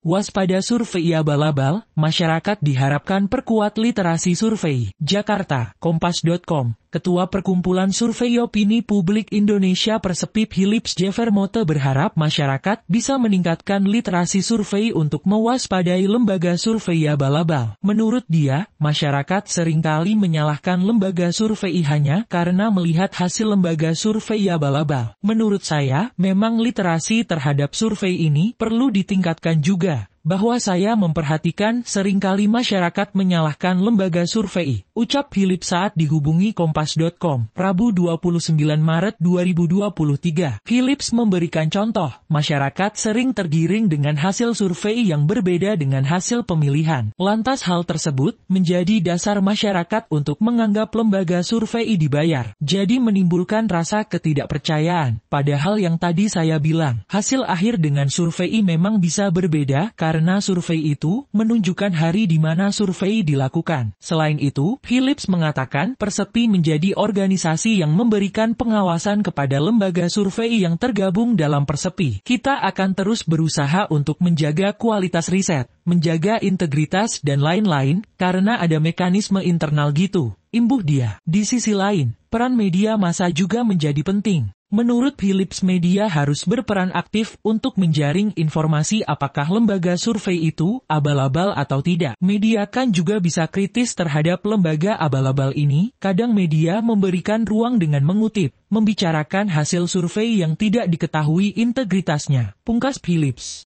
Waspada survei abal-abal, masyarakat diharapkan perkuat literasi survei. Jakarta, Kompas.com. Ketua Perkumpulan Survei Opini Publik Indonesia Persepip Hilips Jevermote berharap masyarakat bisa meningkatkan literasi survei untuk mewaspadai lembaga survei abal-abal. Menurut dia, masyarakat sering kali menyalahkan lembaga survei hanya karena melihat hasil lembaga survei abal-abal. Menurut saya, memang literasi terhadap survei ini perlu ditingkatkan juga bahwa saya memperhatikan sering kali masyarakat menyalahkan lembaga survei, ucap Philip saat dihubungi Kompas.com, Rabu 29 Maret 2023. Philips memberikan contoh, masyarakat sering tergiring dengan hasil survei yang berbeda dengan hasil pemilihan. Lantas hal tersebut menjadi dasar masyarakat untuk menganggap lembaga survei dibayar. Jadi menimbulkan rasa ketidakpercayaan. Padahal yang tadi saya bilang, hasil akhir dengan survei memang bisa berbeda karena survei itu menunjukkan hari di mana survei dilakukan. Selain itu, Philips mengatakan Persepi menjadi organisasi yang memberikan pengawasan kepada lembaga survei yang tergabung dalam Persepi. Kita akan terus berusaha untuk menjaga kualitas riset, menjaga integritas dan lain-lain, karena ada mekanisme internal gitu. Imbuh dia. Di sisi lain, peran media massa juga menjadi penting. Menurut Philips media harus berperan aktif untuk menjaring informasi apakah lembaga survei itu abal-abal atau tidak. Media kan juga bisa kritis terhadap lembaga abal-abal ini, kadang media memberikan ruang dengan mengutip, membicarakan hasil survei yang tidak diketahui integritasnya. Pungkas Philips.